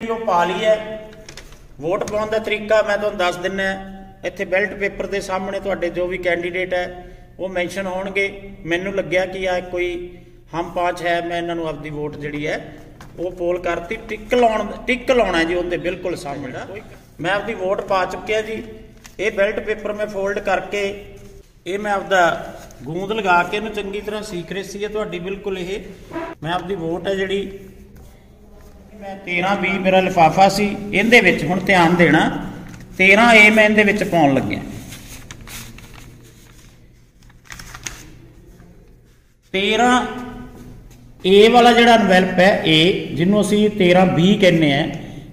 ਉਹ ਪਾ ਲਈ ਹੈ ਵੋਟ ਪਾਉਣ ਦਾ ਤਰੀਕਾ ਮੈਂ ਤੁਹਾਨੂੰ ਦੱਸ ਦਿੰਨਾ ਇੱਥੇ ਬੈਲਟ ਪੇਪਰ ਦੇ ਸਾਹਮਣੇ ਤੁਹਾਡੇ ਜੋ ਵੀ ਕੈਂਡੀਡੇਟ ਹੈ, ਉਹ ਮੈਂਸ਼ਨ ਹੋਣਗੇ। ਮੈਨੂੰ ਲੱਗਿਆ ਕਿ ਆ ਕੋਈ ਹਮ ਪਾਂਚ ਹੈ, ਮੈਂ ਇਹਨਾਂ ਨੂੰ ਆਪਦੀ ਵੋਟ ਜਿਹੜੀ ਹੈ, ਉਹ ਪੋਲ ਕਰਤੀ। ਟਿਕ ਲਾਉਣ ਟਿਕ ਲਾਉਣਾ ਜੀ ਉਹਦੇ ਬਿਲਕੁਲ ਸਾਹਮਣੇ। ਮੈਂ ਆਪਦੀ ਵੋਟ ਪਾ ਚੁੱਕਿਆ ਜੀ। ਇਹ ਬੈਲਟ ਪੇਪਰ ਮੈਂ ਫੋਲਡ ਕਰਕੇ, ਇਹ ਮੈਂ ਆਪਦਾ ਗੂੰਦ ਲਗਾ ਕੇ ਇਹਨੂੰ ਚੰਗੀ ਤਰ੍ਹਾਂ ਸੀਕ੍ਰੇਸੀ ਹੈ ਤੁਹਾਡੀ ਬਿਲਕੁਲ ਇਹ। ਮੈਂ ਆਪਦੀ ਵੋਟ ਹੈ ਜਿਹੜੀ ਮੈਂ 13 20 ਮੇਰਾ ਲਿਫਾਫਾ ਸੀ, ਇਹਦੇ ਵਿੱਚ ਹੁਣ ਧਿਆਨ ਦੇਣਾ 13 ਏ ਮੈਂ ਇਹਦੇ ਵਿੱਚ ਪਾਉਣ ਲੱਗਿਆ। 13 ਏ ਵਾਲਾ ਜਿਹੜਾ ਐਨਵੈਲਪ ਹੈ, ਏ, ਜਿਹਨੂੰ ਅਸੀਂ 13 20 ਕਹਿੰਦੇ ਆ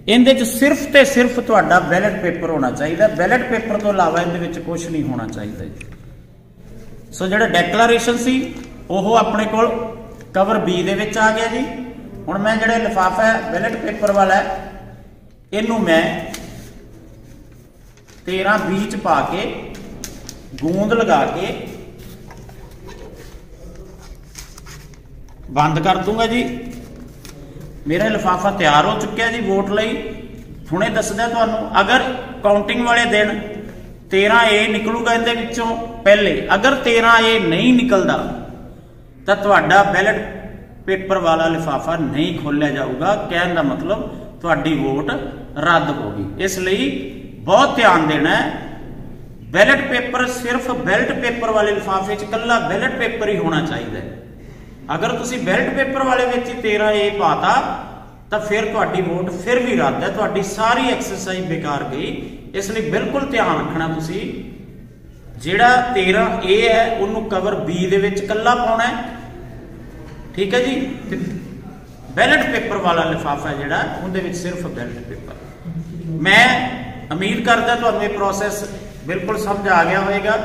ਇਹਦੇ ਚ ਸਿਰਫ ਤੇ ਸਿਰਫ ਤੁਹਾਡਾ ਬੈਲਟ ਪੇਪਰ ਹੋਣਾ ਚਾਹੀਦਾ। ਬੈਲਟ ਪੇਪਰ ਤੋਂ ਇਲਾਵਾ ਇਹਦੇ ਵਿੱਚ ਕੁਝ ਨਹੀਂ ਹੋਣਾ ਚਾਹੀਦਾ ਜੀ। ਸੋ ਜਿਹੜਾ ਡੈਕਲੇਰੇਸ਼ਨ ਸੀ, ਉਹ ਆਪਣੇ ਕੋਲ ਕਵਰ ਬੀ ਦੇ ਵਿੱਚ ਆ ਗਿਆ ਜੀ। ਹੁਣ ਮੈਂ ਜਿਹੜਾ ਲਿਫਾਫਾ ਹੈ ਬੈਲਟ ਪੇਪਰ ਵਾਲਾ ਇਹਨੂੰ ਮੈਂ 13 20 ਚ ਪਾ ਕੇ ਗੂੰਦ ਲਗਾ ਕੇ ਬੰਦ ਕਰ ਦੂੰਗਾ ਜੀ। ਮੇਰਾ ਲਿਫਾਫਾ ਤਿਆਰ ਹੋ ਚੁੱਕਿਆ ਜੀ ਵੋਟ ਲਈ। ਹੁਣੇ ਦੱਸਦਾ ਤੁਹਾਨੂੰ, ਅਗਰ ਕਾਊਂਟਿੰਗ ਵਾਲੇ ਦਿਨ 13 ਏ ਨਿਕਲੂਗਾ ਇਹਦੇ ਵਿੱਚੋਂ ਪਹਿਲੇ, ਅਗਰ 13 ਏ ਨਹੀਂ ਨਿਕਲਦਾ, ਤਾਂ ਤੁਹਾਡਾ ਬੈਲਟ ਪੇਪਰ ਵਾਲਾ ਲਿਫਾਫਾ ਨਹੀਂ ਖੋਲਿਆ ਜਾਊਗਾ। ਕਹਿਣ ਦਾ ਮਤਲਬ ਤੁਹਾਡੀ ਵੋਟ ਰੱਦ ਹੋ ਗਈ। ਇਸ ਲਈ ਬਹੁਤ ਧਿਆਨ ਦੇਣਾ ਹੈ। ਬੈਲਟ ਪੇਪਰ ਸਿਰਫ ਬੈਲਟ ਪੇਪਰ ਵਾਲੇ ਲਿਫਾਫੇ 'ਚ ਕੱਲਾ ਬੈਲਟ ਪੇਪਰ ਹੀ ਹੋਣਾ ਚਾਹੀਦਾ ਹੈ। ਅਗਰ ਤੁਸੀਂ ਬੈਲਟ ਪੇਪਰ ਵਾਲੇ ਵਿੱਚ ਹੀ 13 ਏ ਪਾਤਾ, ਤਾਂ ਫਿਰ ਤੁਹਾਡੀ ਵੋਟ ਫਿਰ ਵੀ ਰੱਦ ਹੈ। ਤੁਹਾਡੀ ਸਾਰੀ ਐਕਸਰਸਾਈਜ਼ ਬੇਕਾਰ ਗਈ। ਇਸ ਲਈ ਬਿਲਕੁਲ ਧਿਆਨ ਰੱਖਣਾ ਤੁਸੀਂ। ਜਿਹੜਾ 13 ਏ ਹੈ, ਉਹਨੂੰ ਕਵਰ ਬੀ ਦੇ ਵਿੱਚ ਕੱਲਾ ਪਾਉਣਾ ਹੈ। ਠੀਕ ਹੈ ਜੀ? ਤੇ ਬੈਲਟ ਪੇਪਰ ਵਾਲਾ ਲਿਫਾਫਾ ਜਿਹੜਾ, ਉਹਦੇ ਵਿੱਚ ਸਿਰਫ ਬੈਲਟ ਪੇਪਰ। ਮੈਂ ਉਮੀਦ ਕਰਦਾ ਤੁਹਾਨੂੰ ਇਹ ਪ੍ਰੋਸੈਸ ਬਿਲਕੁਲ ਸਮਝ ਆ ਗਿਆ ਹੋਵੇਗਾ